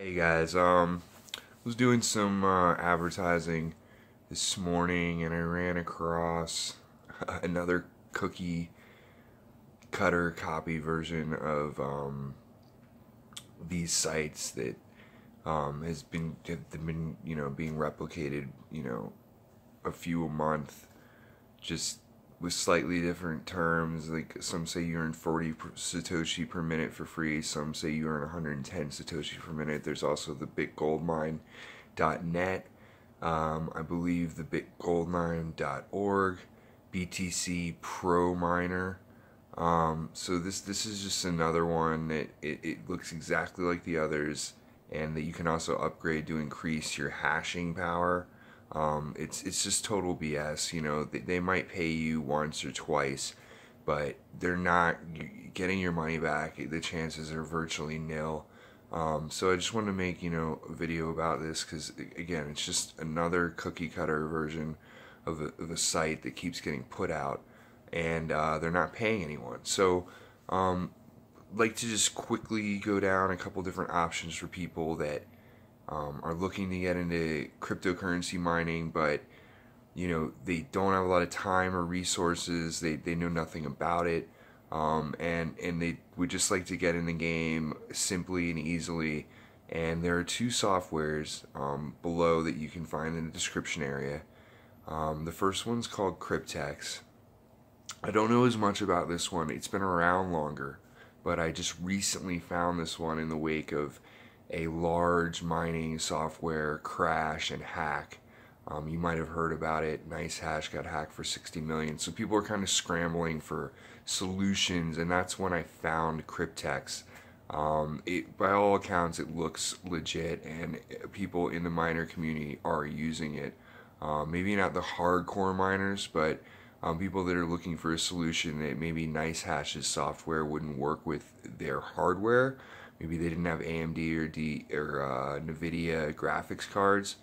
Hey guys, um, was doing some uh, advertising this morning and I ran across another cookie cutter copy version of um, these sites that um, has been have been you know being replicated you know a few a month just with slightly different terms. Like some say you earn 40 satoshi per minute for free. Some say you earn 110 satoshi per minute. There's also the bitgoldmine.net. Um, I believe the bitgoldmine.org, BTC Pro Miner. Um, so this this is just another one that it, it looks exactly like the others, and that you can also upgrade to increase your hashing power. Um, it's it's just total BS. You know, they, they might pay you once or twice, but they're not getting your money back. The chances are virtually nil. Um, so I just want to make you know a video about this because again, it's just another cookie cutter version of a, of a site that keeps getting put out, and uh, they're not paying anyone. So. Um, like to just quickly go down a couple different options for people that um, are looking to get into cryptocurrency mining, but you know they don't have a lot of time or resources. They they know nothing about it, um, and and they would just like to get in the game simply and easily. And there are two softwares um, below that you can find in the description area. Um, the first one's called Kryptex. I don't know as much about this one. It's been around longer, but I just recently found this one in the wake of a large mining software crash and hack. Um, you might have heard about it. NiceHash got hacked for 60 million. So people are kind of scrambling for solutions, and that's when I found Kryptex. Um, it, by all accounts, it looks legit, and people in the miner community are using it. Um, maybe not the hardcore miners, but um, people that are looking for a solution that maybe NiceHash's software wouldn't work with their hardware maybe they didn't have AMD or D or uh, NVIDIA graphics cards.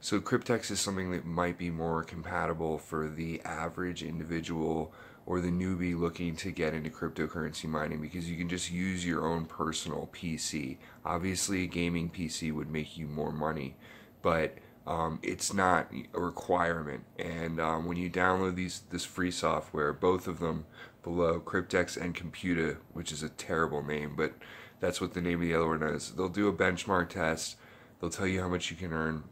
So Kryptex is something that might be more compatible for the average individual or the newbie looking to get into cryptocurrency mining because you can just use your own personal PC. Obviously, a gaming PC would make you more money, but um, it's not a requirement. And um, when you download these this free software, both of them below, Kryptex and Computta, which is a terrible name, but that's what the name of the other one is. They'll do a benchmark test. They'll tell you how much you can earn.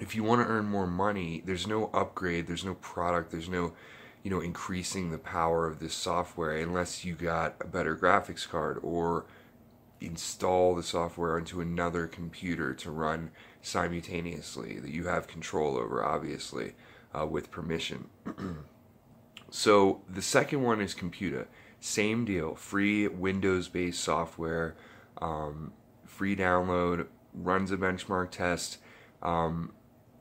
If you want to earn more money, there's no upgrade, there's no product, there's no, you know, increasing the power of this software unless you got a better graphics card or install the software onto another computer to run simultaneously that you have control over, obviously, uh, with permission. so the second one is Computta. Same deal, free Windows based software, um, free download, runs a benchmark test. Um,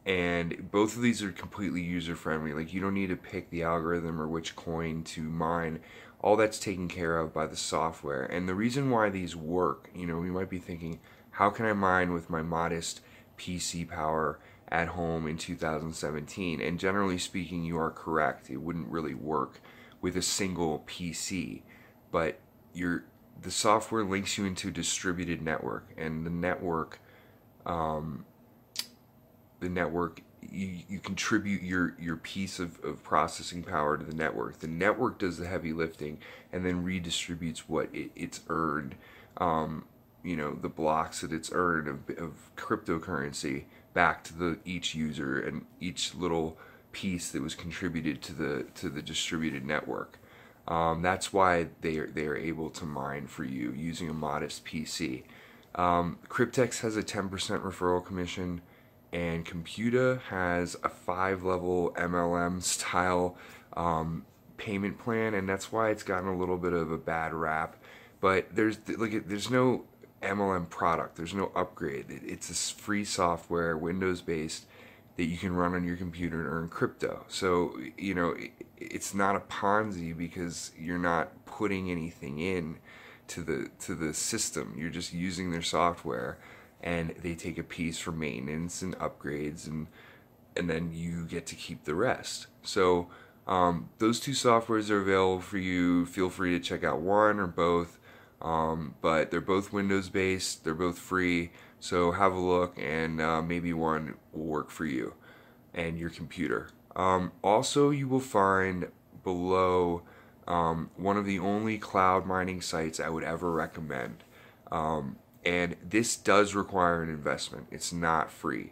and both of these are completely user friendly. Like, you don't need to pick the algorithm or which coin to mine. All that's taken care of by the software. And the reason why these work, you know, we might be thinking, how can I mine with my modest PC power at home in 2017? And generally speaking, you are correct. It wouldn't really work with a single PC, but your the software links you into a distributed network, and the network, um, the network you, you contribute your your piece of, of processing power to the network. The network does the heavy lifting and then redistributes what it, it's earned. Um, you know the blocks that it's earned of, of cryptocurrency back to the each user and each little piece that was contributed to the to the distributed network. Um, that's why they are they are able to mine for you using a modest PC. Um, Kryptex has a 10% referral commission, and Computta has a five-level MLM style um, payment plan, and that's why it's gotten a little bit of a bad rap. But there's like there's no MLM product. There's no upgrade. It's a free software, Windows based that you can run on your computer and earn crypto. So, you know, it's not a Ponzi because you're not putting anything in to the to the system. You're just using their software and they take a piece for maintenance and upgrades and and then you get to keep the rest. So, um, those two softwares are available for you. Feel free to check out one or both. Um, but they're both Windows based, they're both free, so have a look and uh, maybe one will work for you and your computer. Um, also, you will find below um, one of the only cloud mining sites I would ever recommend. Um, and this does require an investment, it's not free.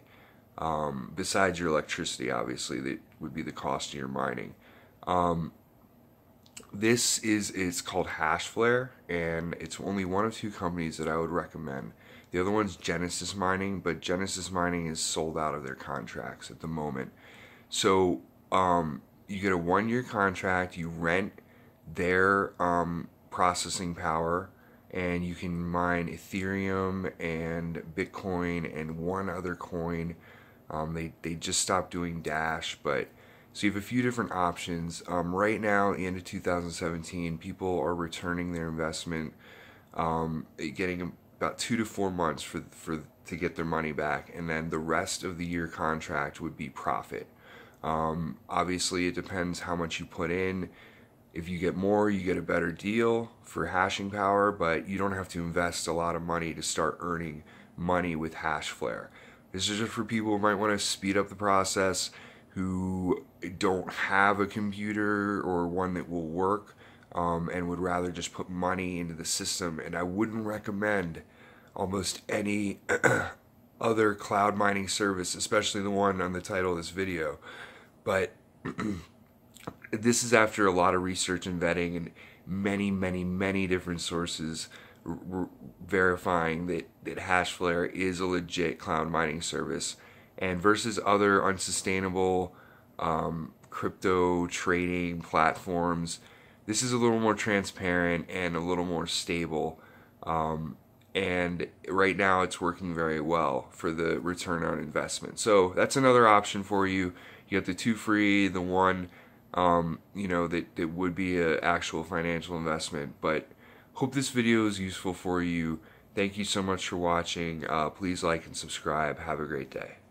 Um, besides your electricity, obviously, that would be the cost of your mining. Um, this is it's called Hashflare, and it's only one of two companies that I would recommend. The other one's Genesis Mining, but Genesis Mining is sold out of their contracts at the moment. So um, you get a one-year contract. You rent their um, processing power, and you can mine Ethereum and Bitcoin and one other coin. Um, they they just stopped doing Dash, but so you have a few different options. Um, right now, of 2017, people are returning their investment, um, getting about two to four months for for to get their money back, and then the rest of the year contract would be profit. Um, obviously, it depends how much you put in. If you get more, you get a better deal for hashing power, but you don't have to invest a lot of money to start earning money with Hashflare. This is just for people who might want to speed up the process who don't have a computer or one that will work um, and would rather just put money into the system. And I wouldn't recommend almost any other cloud mining service, especially the one on the title of this video. But this is after a lot of research and vetting and many, many, many different sources verifying that, that Hashflare is a legit cloud mining service and versus other unsustainable um, crypto trading platforms, this is a little more transparent and a little more stable. Um, and right now it's working very well for the return on investment. So that's another option for you. You got the two free, the one, um, you know, that, that would be an actual financial investment. But hope this video is useful for you. Thank you so much for watching. Uh, please like and subscribe. Have a great day.